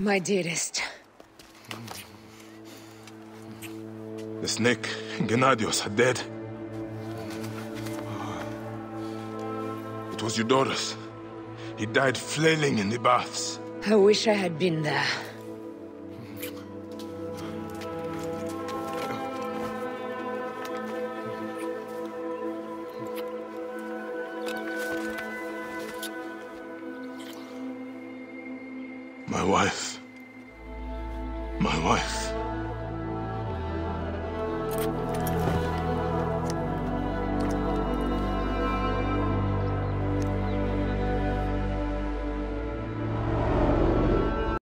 My dearest. The snake, and Gennadios, are dead. It was Eudoros. He died flailing in the baths. I wish I had been there. My wife. My wife.